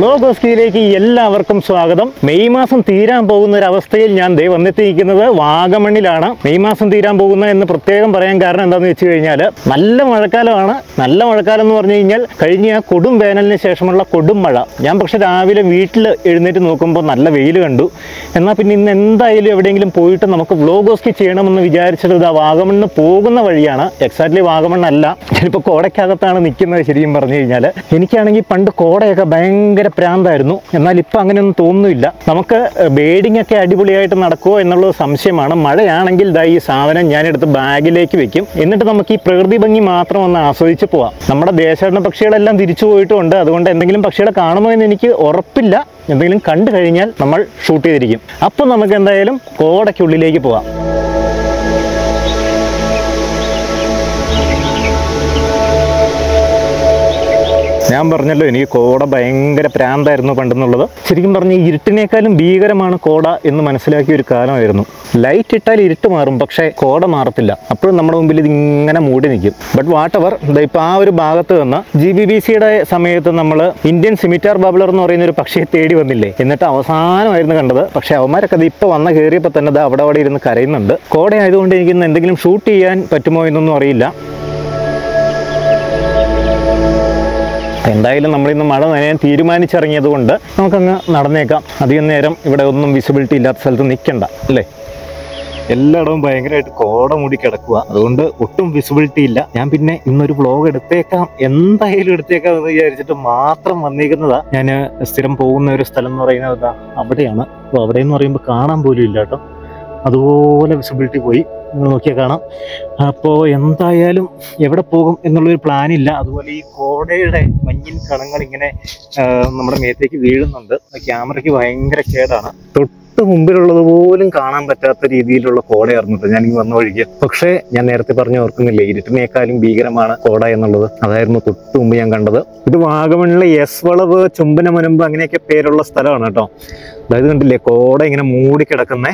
വ്ലോഗോസ്കിയിലേക്ക് എല്ലാവർക്കും സ്വാഗതം. മെയ് മാസം തീരാൻ പോകുന്ന ഒരു അവസ്ഥയിൽ ഞാൻ വന്നെത്തിയിരിക്കുന്നത് വാഗമണ്ണിലാണ്. മെയ് മാസം തീരാൻ പോകുന്ന എന്ന് പ്രത്യേകം പറയാൻ കാരണം എന്താണെന്ന് വെച്ച് കഴിഞ്ഞാൽ നല്ല മഴക്കാലമാണ്. നല്ല മഴക്കാലം എന്ന് പറഞ്ഞു കഴിഞ്ഞാൽ കഴിഞ്ഞ കൊടും വേനലിന് ശേഷമുള്ള കൊടും മഴ. ഞാൻ പക്ഷെ രാവിലെ വീട്ടിൽ എഴുന്നേറ്റ് നോക്കുമ്പോൾ നല്ല വെയിൽ കണ്ടു. എന്നാൽ പിന്നെ ഇന്ന് എന്തായാലും എവിടെയെങ്കിലും പോയിട്ട് നമുക്ക് വ്ലോഗോസ്കി ചെയ്യണമെന്ന് വിചാരിച്ചത് ഇതാ വാഗമണ്ണ് പോകുന്ന വഴിയാണ്. എക്സാക്ട്ലി വാഗമണ്ണല്ല. ഞാനിപ്പോൾ കോടയ്ക്കകത്താണ് നിൽക്കുന്നത് ശരിക്കും പറഞ്ഞു കഴിഞ്ഞാൽ എനിക്കാണെങ്കിൽ പണ്ട് കോടയൊക്കെ ഭയങ്കര പ്രാന്തായിരുന്നു എന്നാൽ ഇപ്പം അങ്ങനെയൊന്നും തോന്നുന്നില്ല. നമുക്ക് ബേഡിംഗ് ഒക്കെ അടിപൊളിയായിട്ട് നടക്കുമോ എന്നുള്ളത് സംശയമാണ്. മഴയാണെങ്കിൽ ദാ ഈ സാധനം ഞാനെടുത്ത് ബാഗിലേക്ക് വെക്കും. എന്നിട്ട് നമുക്ക് ഈ പ്രകൃതി ഭംഗി മാത്രം ഒന്ന് ആസ്വദിച്ച് പോവാം. നമ്മുടെ ദേശാടന പക്ഷികളെല്ലാം തിരിച്ചു പോയിട്ടുണ്ട്. അതുകൊണ്ട് എന്തെങ്കിലും പക്ഷികളെ കാണുമോ എന്ന് എനിക്ക് ഉറപ്പില്ല. എന്തെങ്കിലും കണ്ടു കഴിഞ്ഞാൽ നമ്മൾ ഷൂട്ട് ചെയ്തിരിക്കും. അപ്പം നമുക്ക് എന്തായാലും കോടയ്ക്കുള്ളിലേക്ക് പോവാം. ഞാൻ പറഞ്ഞല്ലോ എനിക്ക് കോട ഭയങ്കര പ്രാന്തായിരുന്നു പണ്ടെന്നുള്ളത്. ശരിക്കും പറഞ്ഞ ഇരുട്ടിനേക്കാളും ഭീകരമാണ് കോട എന്ന് മനസ്സിലാക്കിയ ഒരു കാലമായിരുന്നു. ലൈറ്റ് ഇട്ടാൽ ഇരുട്ട് മാറും പക്ഷേ കോട മാറത്തില്ല. അപ്പോഴും നമ്മുടെ മുമ്പിൽ ഇത് ഇങ്ങനെ മൂടി നിൽക്കും. ബട്ട് വാട്ട് എവർ ഇപ്പോൾ ആ ഒരു ഭാഗത്ത് നിന്ന് ജി ബി ബി സിയുടെ സമയത്ത് നമ്മൾ ഇന്ത്യൻ സിമിറ്റാർ ബബ്ലർ എന്ന് പറയുന്ന ഒരു പക്ഷിയെ തേടി വന്നില്ലേ? എന്നിട്ട് അവസാനമായിരുന്നു കണ്ടത്. പക്ഷേ അവന്മാരൊക്കെ അത് ഇപ്പോൾ വന്ന കയറിയപ്പോൾ തന്നെ അത് അവിടെ അവിടെ ഇരുന്ന് കരയുന്നുണ്ട്. കോട ആയതുകൊണ്ട് എനിക്കിന്ന് എന്തെങ്കിലും ഷൂട്ട് ചെയ്യാൻ പറ്റുമോ എന്നൊന്നും അറിയില്ല. എന്തായാലും നമ്മളിന്ന് മഴ നനയാൻ തീരുമാനിച്ചിറങ്ങിയത് കൊണ്ട് നമുക്കങ്ങ് നടന്നേക്കാം. അധികം നേരം ഇവിടെ ഒന്നും വിസിബിലിറ്റി ഇല്ലാത്ത സ്ഥലത്ത് നിൽക്കണ്ട അല്ലേ? എല്ലായിടവും ഭയങ്കരമായിട്ട് കോട മൂടി കിടക്കുക. അതുകൊണ്ട് ഒട്ടും വിസിബിലിറ്റി ഇല്ല. ഞാൻ പിന്നെ ഇന്നൊരു വ്ലോഗ് എടുത്തേക്കാം. എന്തായാലും എടുത്തേക്കാം എന്ന് വിചാരിച്ചിട്ട് മാത്രം വന്നിരിക്കുന്നതാ ഞാൻ സ്ഥിരം പോകുന്ന ഒരു സ്ഥലം എന്ന് പറയുന്നത് അവിടെയാണ്. അപ്പോൾ അവിടെ എന്ന് പറയുമ്പോൾ കാണാൻ പോലും ഇല്ല കേട്ടോ. അതുപോലെ വിസിബിലിറ്റി പോയി. നിങ്ങൾ നോക്കിയാൽ കാണാം. അപ്പോൾ എന്തായാലും എവിടെ പോകും എന്നുള്ളൊരു പ്ലാനില്ല അതുപോലെ ഈ കോടയുടെ മഞ്ഞിൻ കണങ്ങൾ ഇങ്ങനെ നമ്മുടെ മേത്തേക്ക് വീഴുന്നുണ്ട്. ക്യാമറയ്ക്ക് ഭയങ്കര കേടാണ്. തൊട്ട് മുമ്പിലുള്ളത് പോലും കാണാൻ പറ്റാത്ത രീതിയിലുള്ള കോടയായിരുന്നു ഞാൻ ഈ വന്ന വഴിക്ക്. പക്ഷേ ഞാൻ നേരത്തെ പറഞ്ഞു ഓർക്കുന്നില്ല ഇരുട്ടിനേക്കാളും ഭീകരമാണ് കോട എന്നുള്ളത്. അതായിരുന്നു തൊട്ട് മുമ്പ് ഞാൻ കണ്ടത്. ഇത് വാഗമണിലെ എസ് വളവ് ചുംബന മുനമ്പ് അങ്ങനെയൊക്കെ പേരുള്ള സ്ഥലമാണ് കേട്ടോ അതായത് കണ്ടില്ലേ കോട ഇങ്ങനെ മൂടിക്കിടക്കുന്നേ.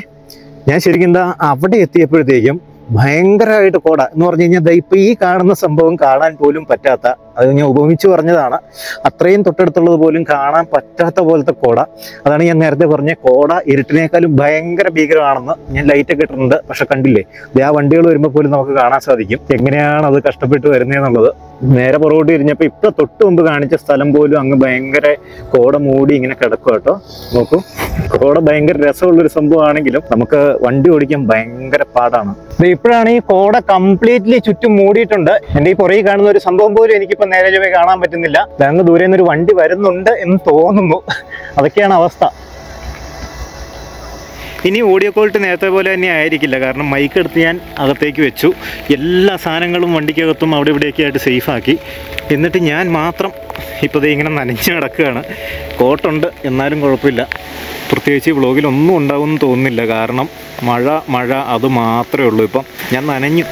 ഞാൻ ശരിക്കും എന്താ അവിടെ എത്തിയപ്പോഴത്തേക്കും ഭയങ്കരമായിട്ട് കോട. എന്ന് പറഞ്ഞു കഴിഞ്ഞാൽ ഇപ്പൊ ഈ കാണുന്ന സംഭവം കാണാൻ പോലും പറ്റാത്ത അത് ഞാൻ ഉപമിച്ച് പറഞ്ഞതാണ്. അത്രയും തൊട്ടടുത്തുള്ളത് പോലും കാണാൻ പറ്റാത്ത പോലത്തെ കോട. അതാണ് ഞാൻ നേരത്തെ പറഞ്ഞ കോട ഇരുട്ടിനേക്കാളും ഭയങ്കര ഭീകരമാണെന്ന് ഞാൻ ലൈറ്റ് ഒക്കെ ഇട്ടിട്ടുണ്ട്. പക്ഷെ കണ്ടില്ലേ? ദേ ആ വണ്ടികൾ വരുമ്പോൾ പോലും നമുക്ക് കാണാൻ സാധിക്കും. എങ്ങനെയാണ് അത് കഷ്ടപ്പെട്ട് വരുന്നതെന്നുള്ളത് നേരെ പുറകോട്ട് ഇരിഞ്ഞപ്പോൾ ഇപ്പൊ തൊട്ട് മുമ്പ് കാണിച്ച സ്ഥലം പോലും അങ്ങ് ഭയങ്കര കോട മൂടി ഇങ്ങനെ കിടക്കും കേട്ടോ. നോക്കൂ. കോട ഭയങ്കര രസമുള്ളൊരു സംഭവമാണെങ്കിലും നമുക്ക് വണ്ടി ഓടിക്കാൻ ഭയങ്കര പാടാണ്. ഇപ്പോഴാണ് ഈ കോട കംപ്ലീറ്റ്ലി ചുറ്റും മൂടിയിട്ടുണ്ട്. എന്റെ ഈ പുറകെ കാണുന്ന ഒരു സംഭവം പോലും എനിക്കിപ്പോ നേരെ ചൊവ്വേ കാണാൻ പറ്റുന്നില്ല. അങ്ങ് ദൂരെ നിന്നൊരു വണ്ടി വരുന്നുണ്ട് എന്ന് തോന്നുന്നു. അതൊക്കെയാണ് അവസ്ഥ. ഇനി ഓഡിയോ ക്വാളിറ്റി നേരത്തെ പോലെ തന്നെ ആയിരിക്കില്ല. കാരണം മൈക്ക് എടുത്ത് ഞാൻ അകത്തേക്ക് വെച്ചു. എല്ലാ സാധനങ്ങളും വണ്ടിക്കകത്തും അവിടെ ഇവിടെയൊക്കെ ആയിട്ട് സേഫാക്കി എന്നിട്ട് ഞാൻ മാത്രം ഇപ്പോൾ ദേ ഇങ്ങനെ നനഞ്ഞ് കിടക്കുകയാണ് കോട്ടുണ്ട്. എന്നാലും കുഴപ്പമില്ല. പ്രത്യേകിച്ച് ഒന്നും ഉണ്ടാവുമെന്ന് തോന്നുന്നില്ല. കാരണം മഴ മഴ അത് മാത്രമേ ഉള്ളൂ ഇപ്പം. ഞാൻ നനഞ്ഞു.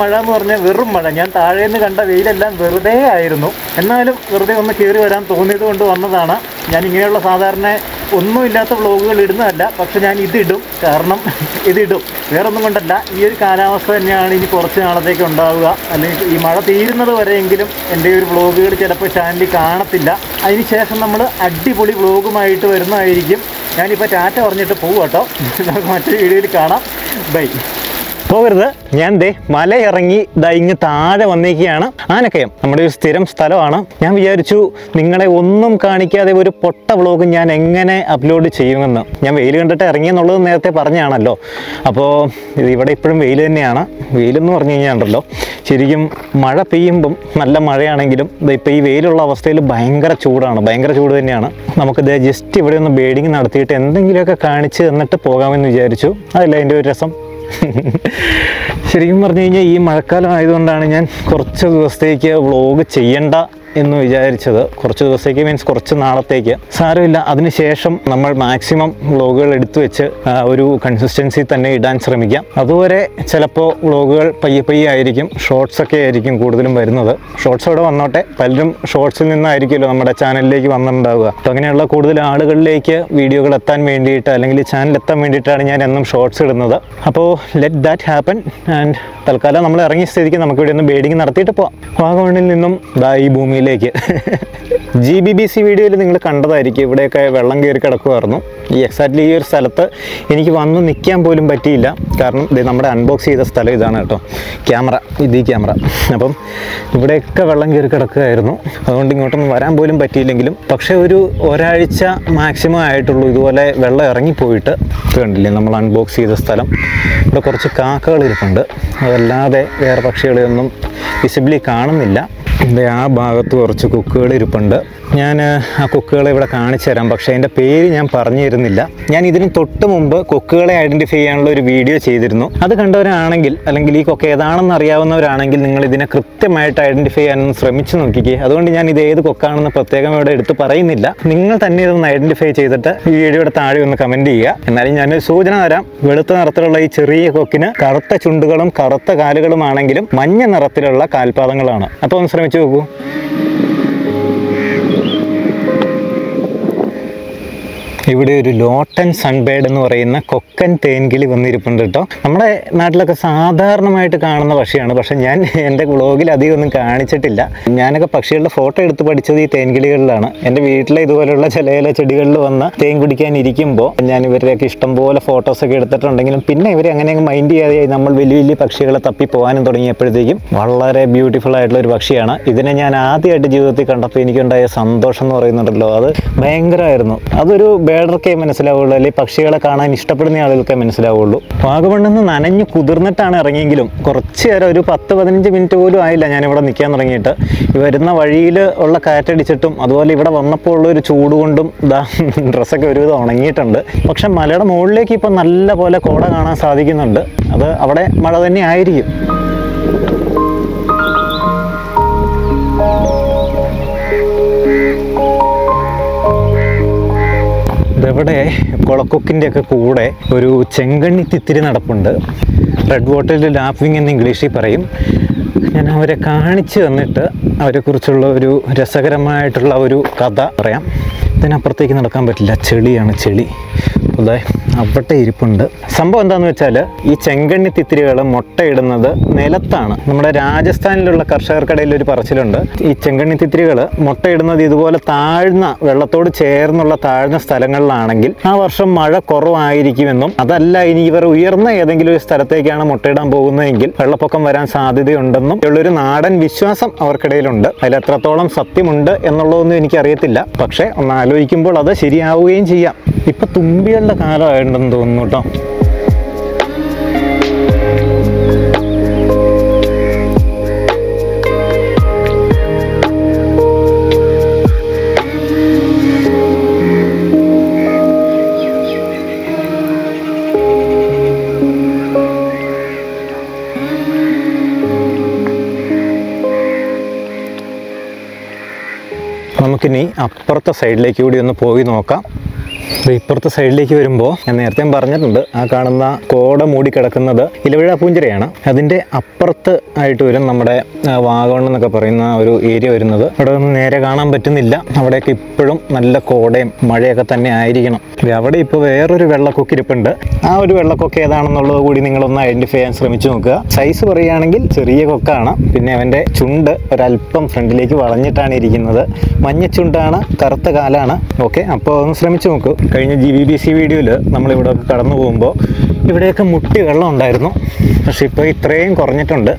മഴ എന്ന് പറഞ്ഞാൽ വെറും മഴ. ഞാൻ താഴെ നിന്ന് കണ്ട വെയിലെല്ലാം വെറുതെ ആയിരുന്നു. എന്നാലും വെറുതെ ഒന്ന് കയറി വരാൻ തോന്നിയത് കൊണ്ട് വന്നതാണ്. ഞാൻ ഇങ്ങനെയുള്ള സാധാരണ ഒന്നുമില്ലാത്ത വ്ളോഗുകൾ ഇടുന്നതല്ല. പക്ഷെ ഞാൻ ഇതിടും. കാരണം ഇതിടും. വേറൊന്നും കൊണ്ടല്ല. ഈ ഒരു കാലാവസ്ഥ തന്നെയാണ് ഇനി കുറച്ച് നാളത്തേക്ക് ഉണ്ടാവുക. അല്ലെങ്കിൽ ഈ മഴ തീരുന്നത് വരെയെങ്കിലും എന്റെ ഒരു വ്ളോഗുകൾ ചിലപ്പോൾ ചാനലിൽ കാണത്തില്ല. അതിന് ശേഷം നമ്മൾ അടിപൊളി വ്ളോഗുമായിട്ട് വരുന്നതായിരിക്കും. ഞാനിപ്പോൾ ടാറ്റ പറഞ്ഞിട്ട് പോകും കേട്ടോ. നമുക്ക് മറ്റൊരു വീഡിയോയിൽ കാണാം. ബൈ. പോകരുത്. ഞാൻ ദേ മല ഇറങ്ങി ദാ ഇങ്ങ് താഴെ വന്നേക്കുകയാണ്. ആനക്കയം നമ്മുടെ ഒരു സ്ഥിരം സ്ഥലമാണ്. ഞാൻ വിചാരിച്ചു നിങ്ങളെ ഒന്നും കാണിക്കാതെ ഒരു പൊട്ട വ്ളോഗ് ഞാൻ എങ്ങനെ അപ്ലോഡ് ചെയ്യുമെന്ന്. ഞാൻ വെയിൽ കണ്ടിട്ട് ഇറങ്ങിയെന്നുള്ളത് നേരത്തെ പറഞ്ഞാണല്ലോ. അപ്പോൾ ഇത് ഇവിടെ ഇപ്പോഴും വെയിൽ തന്നെയാണ്. വെയിലെന്ന് പറഞ്ഞു കഴിഞ്ഞാൽ ഉണ്ടല്ലോ ശരിക്കും മഴ പെയ്യുമ്പം നല്ല മഴയാണെങ്കിലും ഇപ്പോൾ ഈ വെയിലുള്ള അവസ്ഥയിൽ ഭയങ്കര ചൂടാണ്. ഭയങ്കര ചൂട് തന്നെയാണ്. നമുക്ക് ജസ്റ്റ് ഇവിടെ ഒന്ന് ബേഡിങ് നടത്തിയിട്ട് എന്തെങ്കിലുമൊക്കെ കാണിച്ച് തന്നിട്ട് പോകാമെന്ന് വിചാരിച്ചു. അതല്ല അതിന്റെ ഒരു രസം? ശരിക്കും പറഞ്ഞു കഴിഞ്ഞാൽ ഈ മഴക്കാലം ആയതുകൊണ്ടാണ് ഞാൻ കുറച്ച് ദിവസത്തേക്ക് വ്ളോഗ് ചെയ്യണ്ട എന്ന് വിചാരിച്ചത് കുറച്ച് ദിവസത്തേക്ക് മീൻസ് കുറച്ച് നാളത്തേക്ക്. സാരമില്ല. അതിനുശേഷം നമ്മൾ മാക്സിമം വ്ളോഗുകൾ എടുത്തു വെച്ച് ഒരു കൺസിസ്റ്റൻസി തന്നെ ഇടാൻ ശ്രമിക്കാം. അതുവരെ ചിലപ്പോൾ വ്ളോഗുകൾ പയ്യെ പയ്യെ ആയിരിക്കും. ഷോർട്സ് ഒക്കെ ആയിരിക്കും കൂടുതലും വരുന്നത്. ഷോർട്സ് അവിടെ വന്നോട്ടെ. പലരും ഷോർട്സിൽ നിന്നായിരിക്കുമല്ലോ നമ്മുടെ ചാനലിലേക്ക് വന്നിട്ടുണ്ടാവുക. അപ്പോൾ അങ്ങനെയുള്ള കൂടുതൽ ആളുകളിലേക്ക് വീഡിയോകൾ എത്താൻ വേണ്ടിയിട്ട് അല്ലെങ്കിൽ ചാനൽ എത്താൻ വേണ്ടിയിട്ടാണ് ഞാൻ എന്നും ഷോർട്സ് ഇടുന്നത്. അപ്പോൾ ലെറ്റ് ദാറ്റ് ഹാപ്പൻ ആൻഡ് തൽക്കാലം നമ്മൾ ഇറങ്ങിയ സ്ഥിതിക്ക് നമുക്കിവിടെ ഒന്ന് ബേഡിങ് നടത്തിയിട്ട് പോവാം. വാഗമണിൽ നിന്നും ദാ ഈ ഭൂമിയിലേക്ക് ജി ബി ബി സി വീഡിയോയിൽ നിങ്ങൾ കണ്ടതായിരിക്കും. ഇവിടെയൊക്കെ വെള്ളം കയറി കിടക്കുമായിരുന്നു ഈ എക്സാക്ട്ലി ഈ ഒരു സ്ഥലത്ത് എനിക്ക് വന്ന് നിൽക്കാൻ പോലും പറ്റിയില്ല. കാരണം ഇത് നമ്മുടെ അൺബോക്സ് ചെയ്ത സ്ഥലം ഇതാണ് കേട്ടോ. ക്യാമറ. ഇത് ഈ ക്യാമറ. അപ്പം ഇവിടെയൊക്കെ വെള്ളം കയറി കിടക്കുകയായിരുന്നു. അതുകൊണ്ട് ഇങ്ങോട്ടൊന്നും വരാൻ പോലും പറ്റിയില്ലെങ്കിലും പക്ഷേ ഒരു ഒരാഴ്ച മാക്സിമം ആയിട്ടുള്ളൂ. ഇതുപോലെ വെള്ളം ഇറങ്ങിപ്പോയിട്ട് കണ്ടില്ലേ? നമ്മൾ അൺബോക്സ് ചെയ്ത സ്ഥലം. ഇവിടെ കുറച്ച് കാക്കകൾ ഇരിപ്പുണ്ട്. അതല്ലാതെ വേറെ പക്ഷികളെയൊന്നും വിസിബിലി കാണുന്നില്ല. ദേ ആ ഭാഗത്ത് കുറച്ച് കുക്കുകൾ ഇരിപ്പുണ്ട്. ഞാൻ ആ കൊക്കുകളെ ഇവിടെ കാണിച്ചു തരാം. പക്ഷേ അതിന്റെ പേര് ഞാൻ പറഞ്ഞു തരുന്നില്ല ഞാൻ ഇതിന് തൊട്ട് മുമ്പ് കൊക്കുകളെ ഐഡന്റിഫൈ ചെയ്യാനുള്ള ഒരു വീഡിയോ ചെയ്തിരുന്നു. അത് കണ്ടവരാണെങ്കിൽ അല്ലെങ്കിൽ ഈ കൊക്ക് ഏതാണെന്ന് അറിയാവുന്നവരാണെങ്കിൽ നിങ്ങൾ ഇതിനെ കൃത്യമായിട്ട് ഐഡന്റിഫൈ ചെയ്യാനൊന്ന് ശ്രമിച്ചു നോക്കിക്കേ. അതുകൊണ്ട് ഞാൻ ഇത് ഏത് കൊക്കാണെന്ന് പ്രത്യേകം ഇവിടെ എടുത്ത് പറയുന്നില്ല. നിങ്ങൾ തന്നെ ഇതൊന്ന് ഐഡന്റിഫൈ ചെയ്തിട്ട് ഈ വീഡിയോയുടെ താഴെ ഒന്ന് കമന്റ് ചെയ്യുക. എന്നാലും ഞാനൊരു സൂചന തരാം. വെളുത്ത നിറത്തിലുള്ള ഈ ചെറിയ കൊക്കിന് കറുത്ത ചുണ്ടുകളും കറുത്ത കാലുകളുമാണെങ്കിലും മഞ്ഞ നിറത്തിലുള്ള കാൽപാദങ്ങളാണ്. അപ്പോൾ ഒന്ന് ശ്രമിച്ചു നോക്കൂ. ഇവിടെ ഒരു ലോട്ടൻ സൺബേഡ് എന്ന് പറയുന്ന കൊക്കൻ തേൻകിളി വന്നിരിപ്പുണ്ട് കേട്ടോ. നമ്മുടെ നാട്ടിലൊക്കെ സാധാരണമായിട്ട് കാണുന്ന പക്ഷിയാണ്. പക്ഷെ ഞാൻ എന്റെ വ്ളോഗിൽ അധികം ഒന്നും കാണിച്ചിട്ടില്ല. ഞാനൊക്കെ പക്ഷികളുടെ ഫോട്ടോ എടുത്ത് പഠിച്ചത് ഈ തേൻകിളികളിലാണ്. എന്റെ വീട്ടിലെ ഇതുപോലെയുള്ള ചില ചില ചെടികളിൽ വന്ന് തേൻ കുടിക്കാൻ ഇരിക്കുമ്പോൾ ഞാൻ ഇവരുടെയൊക്കെ ഇഷ്ടംപോലെ ഫോട്ടോസൊക്കെ എടുത്തിട്ടുണ്ടെങ്കിലും പിന്നെ ഇവരെ അങ്ങനെ അങ്ങ് മൈൻഡ് ചെയ്യാതെ നമ്മൾ വലിയ വലിയ പക്ഷികളെ തപ്പി പോകാനും തുടങ്ങിയപ്പോഴത്തേക്കും വളരെ ബ്യൂട്ടിഫുൾ ആയിട്ടുള്ള ഒരു പക്ഷിയാണ്. ഇതിനെ ഞാൻ ആദ്യമായിട്ട് ജീവിതത്തിൽ കണ്ടപ്പോൾ എനിക്കുണ്ടായ സന്തോഷം എന്ന് പറയുന്നുണ്ടല്ലോ. അത് ഭയങ്കരമായിരുന്നു. അതൊരു ബേഡർക്കേ മനസ്സിലാവുള്ളൂ അല്ലെങ്കിൽ പക്ഷികളെ കാണാൻ ഇഷ്ടപ്പെടുന്ന ആളുകൾക്കേ മനസ്സിലാവുള്ളൂ. വാഗമണ്ണെന്ന് നനഞ്ഞ് കുതിർന്നിട്ടാണ് ഇറങ്ങിയെങ്കിലും കുറച്ച് നേരം ഒരു പത്ത് പതിനഞ്ച് മിനിറ്റ് പോലും ആയില്ല ഞാനിവിടെ നിൽക്കാൻ തുടങ്ങിയിട്ട്. ഈ വരുന്ന വഴിയിൽ ഉള്ള കാറ്റടിച്ചിട്ടും അതുപോലെ ഇവിടെ വന്നപ്പോൾ ഉള്ള ഒരു ചൂട് കൊണ്ടും ഇതാ ഡ്രസ്സൊക്കെ ഒരുവിധം ഉണങ്ങിയിട്ടുണ്ട്. പക്ഷെ മലയുടെ മുകളിലേക്ക് ഇപ്പം നല്ല പോലെ കോട കാണാൻ സാധിക്കുന്നുണ്ട്. അത് അവിടെ മഴ തന്നെ ആയിരിക്കും. ഇതെവിടെ? കുളക്കൊക്കിന്റെ ഒക്കെ കൂടെ ഒരു ചെങ്കണ്ണി തിത്തിരി നടപ്പുണ്ട്. റെഡ് വാട്ടറിൽ ലാഫിങ് എന്ന് ഇംഗ്ലീഷിൽ പറയും. ഞാൻ അവരെ കാണിച്ചു തന്നിട്ട് അവരെക്കുറിച്ചുള്ള ഒരു രസകരമായിട്ടുള്ള ഒരു കഥ പറയാം. ഇതിനപ്പുറത്തേക്ക് നടക്കാൻ പറ്റില്ല. ചെളിയാണ് ചെളി. അതെ അവിടെ ഇരിപ്പുണ്ട്. സംഭവം എന്താന്ന് വെച്ചാൽ ഈ ചെങ്കണ്ണി തിത്തിരികൾ മുട്ടയിടുന്നത് നിലത്താണ്. നമ്മുടെ രാജസ്ഥാനിലുള്ള കർഷകർക്കിടയിൽ ഒരു പറച്ചിലുണ്ട്. ഈ ചെങ്കണ്ണി തിത്തിരികൾ മുട്ടയിടുന്നത് ഇതുപോലെ താഴ്ന്ന വെള്ളത്തോട് ചേർന്നുള്ള താഴ്ന്ന സ്ഥലങ്ങളിലാണെങ്കിൽ ആ വർഷം മഴ കുറവായിരിക്കുമെന്നും അതല്ല ഇനി ഇവർ ഉയർന്ന ഏതെങ്കിലും ഒരു സ്ഥലത്തേക്കാണ് മുട്ടയിടാൻ പോകുന്നതെങ്കിൽ വെള്ളപ്പൊക്കം വരാൻ സാധ്യതയുണ്ടെന്നും ഉള്ളൊരു നാടൻ വിശ്വാസം അവർക്കിടയിലുണ്ട്. അതിൽ എത്രത്തോളം സത്യമുണ്ട് എന്നുള്ളതൊന്നും എനിക്കറിയത്തില്ല. പക്ഷേ ഒന്ന് ആലോചിക്കുമ്പോൾ അത് ശരിയാവുകയും ചെയ്യാം. ഇപ്പം തുമ്പികളുടെ കാലമായിട്ടുണ്ടെന്ന് തോന്നുന്നു കേട്ടോ. നമുക്കിനി അപ്പുറത്തെ സൈഡിലേക്ക് കൂടി ഒന്ന് പോയി നോക്കാം. ഇപ്പുറത്തെ സൈഡിലേക്ക് വരുമ്പോൾ ഞാൻ നേരത്തെ പറഞ്ഞിട്ടുണ്ട് ആ കാണുന്ന കോട മൂടി കിടക്കുന്നത് ഇലവിഴ പൂഞ്ചിരയാണ് അതിന്റെ അപ്പുറത്ത് ആയിട്ട് വരും നമ്മുടെ വാഗമൺ എന്നൊക്കെ പറയുന്ന ഒരു ഏരിയ വരുന്നത്. അവിടെ ഒന്നും നേരെ കാണാൻ പറ്റുന്നില്ല. അവിടെയൊക്കെ ഇപ്പോഴും നല്ല കോടയും മഴയൊക്കെ തന്നെ ആയിരിക്കണം. അവിടെ ഇപ്പോൾ വേറൊരു വെള്ളക്കൊക്കെ ഇരിപ്പുണ്ട് ആ ഒരു വെള്ളക്കൊക്കെ ഏതാണെന്നുള്ളത് കൂടി നിങ്ങളൊന്ന് ഐഡന്റിഫൈ ചെയ്യാൻ ശ്രമിച്ചു നോക്കുക. സൈസ് പറയുകയാണെങ്കിൽ ചെറിയ കൊക്കാണ്. പിന്നെ അവന്റെ ചുണ്ട് ഒരല്പം ഫ്രണ്ടിലേക്ക് വളഞ്ഞിട്ടാണ് ഇരിക്കുന്നത്. മഞ്ഞ ചുണ്ടാണ് കറുത്ത കാലാണ്. ഓക്കെ അപ്പോൾ ഒന്ന് ശ്രമിച്ചു നോക്കൂ. കഴിഞ്ഞ ജി ബി ബി സി വീഡിയോയിൽ നമ്മളിവിടെ കടന്നു പോകുമ്പോൾ ഇവിടെയൊക്കെ മുട്ടി വെള്ളം ഉണ്ടായിരുന്നു. പക്ഷെ ഇപ്പോൾ ഇത്രയും കുറഞ്ഞിട്ടുണ്ട്.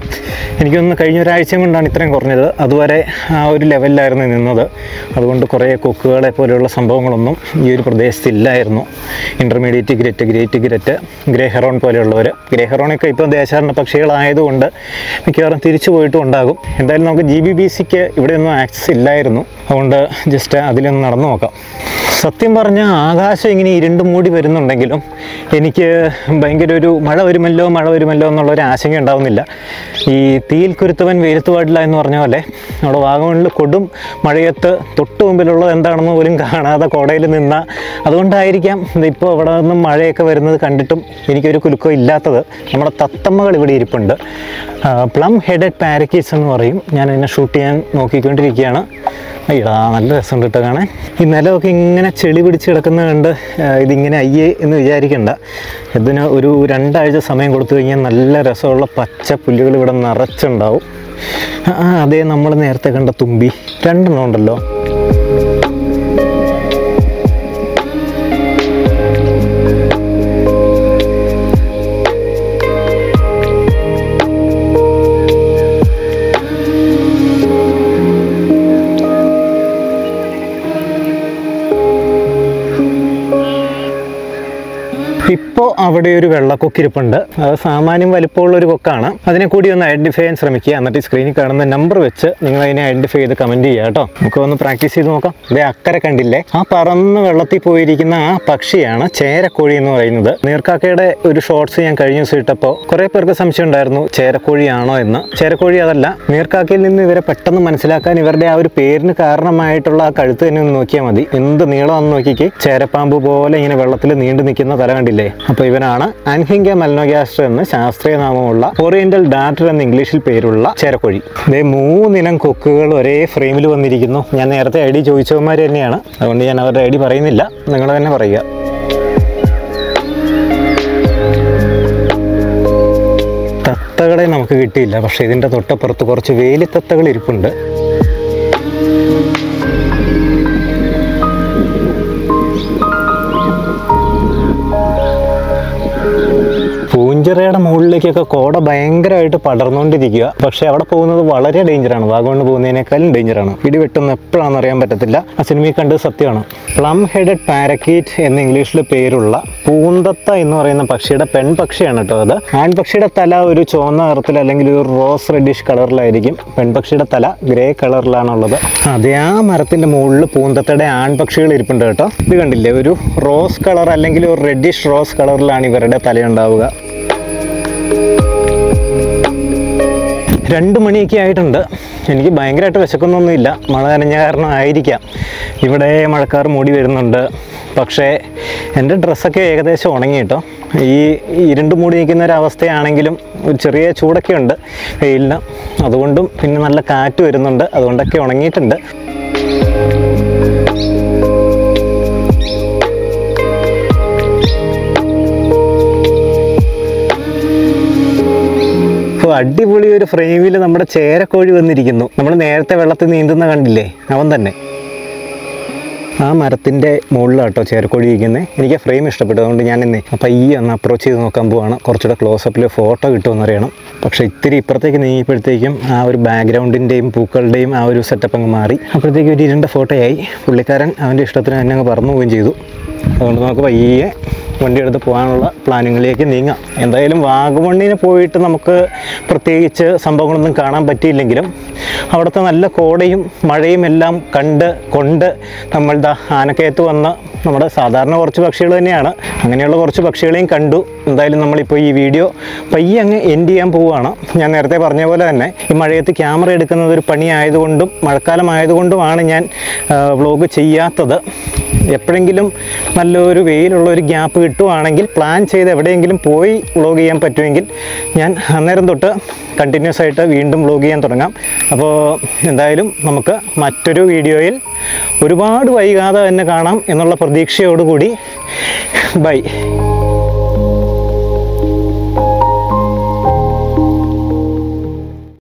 എനിക്കൊന്ന് കഴിഞ്ഞ ഒരാഴ്ച കൊണ്ടാണ് ഇത്രയും കുറഞ്ഞത്. അതുവരെ ആ ഒരു ലെവലിലായിരുന്നു നിന്നത്. അതുകൊണ്ട് കുറേ കൊക്കുകളെ പോലെയുള്ള സംഭവങ്ങളൊന്നും ഈ ഒരു പ്രദേശത്തില്ലായിരുന്നു. Intermediate great great great grey heron പോലെയുള്ളവർ ഗ്രേഹറോണൊക്കെ ഇപ്പോൾ ദേശാടന പക്ഷികളായതുകൊണ്ട് മിക്കവാറും തിരിച്ചു പോയിട്ടും ഉണ്ടാകും. എന്തായാലും നമുക്ക് ജി ബി ബി സിക്ക് ഇവിടെയൊന്നും ആക്സസ് ഇല്ലായിരുന്നു. അതുകൊണ്ട് ജസ്റ്റ് അതിലൊന്ന് നടന്നു നോക്കാം. സത്യം പറഞ്ഞാൽ ആകാശം ഇങ്ങനെ ഇരുണ്ട് മൂടി വരുന്നുണ്ടെങ്കിലും എനിക്ക് ഭയങ്കര ഒരു മഴ വരുമല്ലോ മഴ വരുമല്ലോ എന്നുള്ള ഒരു ആശങ്ക ഉണ്ടാവുന്നില്ല. ഈ തീയിൽ കുരുത്തവൻ വെയിലത്ത് പാടില്ല എന്ന് പറഞ്ഞ പോലെ നമ്മുടെ വാഗമണിൽ കൊടും മഴയത്ത് തൊട്ട് മുമ്പിലുള്ളത് എന്താണെന്ന് പോലും കാണാതെ കോടയിൽ നിന്ന. അതുകൊണ്ടായിരിക്കാം ഇതിപ്പോൾ അവിടെ നിന്നും മഴയൊക്കെ വരുന്നത് കണ്ടിട്ടും എനിക്കൊരു കുലുക്കം ഇല്ലാത്തത്. നമ്മുടെ തത്തമ്മകൾ ഇവിടെ ഇരിപ്പുണ്ട്. പ്ലം ഹെഡഡ് പാരക്കീസ് എന്ന് പറയും. ഞാൻ ഇതിനെ ഷൂട്ട് ചെയ്യാൻ നോക്കിക്കൊണ്ടിരിക്കുകയാണ്. അയ്യടാ നല്ല രസമുണ്ട് കേട്ടോ കാണാൻ. ഈ നിലമൊക്കെ ഇങ്ങനെ ചെളി പിടിച്ച് കിടക്കുന്നത് കണ്ട് ഇതിങ്ങനെ അയ്യേ എന്ന് വിചാരിക്കണ്ട. ഇതിന് ഒരു രണ്ടാഴ്ച സമയം കൊടുത്തു കഴിഞ്ഞാൽ നല്ല രസമുള്ള പച്ച പുല്ലുകൾ ഇവിടെ നിറച്ചുണ്ടാവും. ആ അതേ നമ്മൾ നേരത്തെ കണ്ട തുമ്പി. രണ്ടെണ്ണം ഉണ്ടല്ലോ. അവിടെ ഒരു വെള്ളക്കൊക്കിരിപ്പുണ്ട് അത് സാമാന്യം വലിപ്പമുള്ള ഒരു കൊക്കാണ്. അതിനെ കൂടി ഒന്ന് ഐഡന്റിഫൈ ചെയ്യാൻ ശ്രമിക്കുക. എന്നിട്ട് സ്ക്രീനിൽ കാണുന്ന നമ്പർ വെച്ച് നിങ്ങൾ അതിനെ ഐഡന്റിഫൈ ചെയ്ത് കമന്റ് ചെയ്യുക കേട്ടോ. നമുക്ക് ഒന്ന് പ്രാക്ടീസ് ചെയ്ത് നോക്കാം. ഇതേ അക്കരെ കണ്ടില്ലേ? ആ പറന്ന് വെള്ളത്തിൽ പോയിരിക്കുന്ന ആ പക്ഷിയാണ് ചേരക്കോഴി എന്ന് പറയുന്നത്. നീർക്കാക്കയുടെ ഒരു ഷോർട്സ് ഞാൻ കഴിഞ്ഞ ദിവസം ഇട്ടപ്പോൾ കുറെ പേർക്ക് സംശയം ഉണ്ടായിരുന്നു. ചേരക്കോഴിയാണോ എന്ന്. ചേരക്കോഴി അതല്ല. നീർക്കാക്കയിൽ നിന്ന് ഇവരെ പെട്ടെന്ന് മനസ്സിലാക്കാൻ ഇവരുടെ ആ ഒരു പേരിന് കാരണമായിട്ടുള്ള ആ കഴുത്ത് തന്നെ ഒന്ന് നോക്കിയാൽ മതി. എന്ത് നീളമാണെന്ന് നോക്കിക്കേ. ചേരപ്പാമ്പ് പോലെ ഇങ്ങനെ വെള്ളത്തിൽ നീണ്ടു നിൽക്കുന്ന തല കണ്ടില്ലേ? അപ്പോൾ ഇവനാണ് അൻഹിങ്ക മൽനോഗ്യാസ്റ്റർ എന്ന് ശാസ്ത്രീയ നാമമുള്ള ഓറിയന്റൽ ഡാറ്റർ എന്ന ഇംഗ്ലീഷിൽ പേരുള്ള ചേരക്കോഴി. ഇതേ മൂന്നിനം കൊക്കുകൾ ഒരേ ഫ്രെയിമിൽ വന്നിരിക്കുന്നു. ഞാൻ നേരത്തെ ഐ ഡി ചോദിച്ചവന്മാർ തന്നെയാണ്. അതുകൊണ്ട് ഞാൻ അവരുടെ ഐ ഡി പറയുന്നില്ല. നിങ്ങൾ തന്നെ പറയുക. തത്തകളെ നമുക്ക് കിട്ടിയില്ല. പക്ഷേ ഇതിന്റെ തൊട്ടപ്പുറത്ത് കുറച്ച് വേലിത്തത്തകൾ ഇരിപ്പുണ്ട്. പൂഞ്ചിറയുടെ മുകളിലേക്കൊക്കെ കോട ഭയങ്കരമായിട്ട് പടർന്നുകൊണ്ടിരിക്കുക. പക്ഷെ അവിടെ പോകുന്നത് വളരെ ഡേഞ്ചറാണ് വാഗമണ് പോകുന്നതിനേക്കാളും ഡേഞ്ചറാണ് ഇടി വെട്ടുന്ന എപ്പോഴാണെന്ന് അറിയാൻ പറ്റത്തില്ല. ആ സിനിമയിൽ കണ്ടത് സത്യമാണ്. പ്ലം ഹെഡഡ് പാരക്കീറ്റ് എന്ന ഇംഗ്ലീഷിൽ പേരുള്ള പൂന്തത്ത എന്ന് പറയുന്ന പക്ഷിയുടെ പെൺപക്ഷിയാണ് കേട്ടോ അത്. ആൺപക്ഷിയുടെ തല ഒരു ചുവന്ന നിറത്തിൽ അല്ലെങ്കിൽ ഒരു റോസ് റെഡിഷ് കളറിലായിരിക്കും. പെൺപക്ഷിയുടെ തല ഗ്രേ കളറിലാണുള്ളത്. അതേ ആ മരത്തിന്റെ മുകളിൽ പൂന്തത്തയുടെ ആൺപക്ഷികൾ ഇരിപ്പുണ്ട് കേട്ടോ. ഇത് കണ്ടില്ലേ? ഒരു റോസ് കളർ അല്ലെങ്കിൽ ഒരു റെഡിഷ് റോസ് കളറിലാണ് ഇവരുടെ തലയുണ്ടാവുക. രണ്ട് മണിയൊക്കെ ആയിട്ടുണ്ട്. എനിക്ക് ഭയങ്കരമായിട്ട് വിശക്കുന്നൊന്നുമില്ല. മഴ നനഞ്ഞ കാരണം ആയിരിക്കാം ഇവിടെ മഴക്കാർ മൂടി വരുന്നുണ്ട്. പക്ഷേ എന്റെ ഡ്രസ്സൊക്കെ ഏകദേശം ഉണങ്ങി കേട്ടോ. ഈ ഇരുണ്ട് മൂടി നിൽക്കുന്ന ഒരവസ്ഥയാണെങ്കിലും ഒരു ചെറിയ ചൂടൊക്കെ ഉണ്ട് വെയിലിന്. അതുകൊണ്ടും പിന്നെ നല്ല കാറ്റ് വരുന്നുണ്ട്. അതുകൊണ്ടൊക്കെ ഉണങ്ങിയിട്ടുണ്ട്. അടിപൊളി ഒരു ഫ്രെയിമിൽ നമ്മുടെ ചേരക്കോഴി വന്നിരിക്കുന്നു. നമ്മൾ നേരത്തെ വെള്ളത്തിൽ നീന്തുന്ന കണ്ടില്ലേ? അവൻ തന്നെ. ആ മരത്തിന്റെ മുകളിലാട്ടോ ചേരക്കോഴി ഇരിക്കുന്നത് എനിക്ക് ഫ്രെയിം ഇഷ്ടപ്പെട്ടു. അതുകൊണ്ട് ഞാൻ ഇന്ന് ഈ ഒന്ന് അപ്രോച്ച് ചെയ്ത് നോക്കാൻ പോവാണ്. കുറച്ചുകൂടെ ക്ലോസപ്പിൽ ഫോട്ടോ കിട്ടുമെന്ന് അറിയണം. പക്ഷേ ഇത്തിരി ഇപ്പുറത്തേക്ക് നീങ്ങിയപ്പോഴത്തേക്കും ആ ഒരു ബാക്ക്ഗ്രൗണ്ടിന്റെയും പൂക്കളുടെയും ആ ഒരു സെറ്റപ്പ് അങ്ങ് മാറി. അപ്പോഴത്തേക്കും ഒരു ഇരുണ്ട ഫോട്ടോയായി പുള്ളിക്കാരൻ അവന്റെ ഇഷ്ടത്തിന് തന്നെ അങ്ങ് പറന്നു പോവുകയും ചെയ്തു. അതുകൊണ്ട് നമുക്ക് പയ്യെ വണ്ടി എടുത്ത് പോകാനുള്ള പ്ലാനിങ്ങിലേക്ക് നീങ്ങാം. എന്തായാലും വാഗമണ്ണിന് പോയിട്ട് നമുക്ക് പ്രത്യേകിച്ച് സംഭവങ്ങളൊന്നും കാണാൻ പറ്റിയില്ലെങ്കിലും അവിടുത്തെ നല്ല കോടയും മഴയും എല്ലാം കണ്ട് കൊണ്ട് നമ്മളുടെ ആനക്കയത്ത് വന്ന് നമ്മുടെ സാധാരണ കുറച്ച് പക്ഷികൾ തന്നെയാണ്. അങ്ങനെയുള്ള കുറച്ച് പക്ഷികളെയും കണ്ടു. എന്തായാലും നമ്മളിപ്പോൾ ഈ വീഡിയോ പയ്യെ അങ്ങ് എൻഡ് ചെയ്യാൻ പോവുകയാണ്. ഞാൻ നേരത്തെ പറഞ്ഞ പോലെ തന്നെ ഈ മഴയത്ത് ക്യാമറ എടുക്കുന്നത് ഒരു പണിയായതുകൊണ്ടും മഴക്കാലമായതുകൊണ്ടുമാണ് ഞാൻ വ്ളോഗ് ചെയ്യാത്തത്. എപ്പോഴെങ്കിലും നല്ലൊരു വെയിലുള്ള ഒരു ഗ്യാപ്പ് കിട്ടുവാണെങ്കിൽ പ്ലാൻ ചെയ്ത് എവിടെയെങ്കിലും പോയി വ്ളോഗ് ചെയ്യാൻ പറ്റുമെങ്കിൽ ഞാൻ അന്നേരം തൊട്ട് കണ്ടിന്യൂസ് ആയിട്ട് വീണ്ടും വ്ളോഗ് ചെയ്യാൻ തുടങ്ങാം. അപ്പോൾ എന്തായാലും നമുക്ക് മറ്റൊരു വീഡിയോയിൽ ഒരുപാട് വൈകാതെ തന്നെ കാണാം എന്നുള്ള പ്രതീക്ഷയോടുകൂടി. ബൈ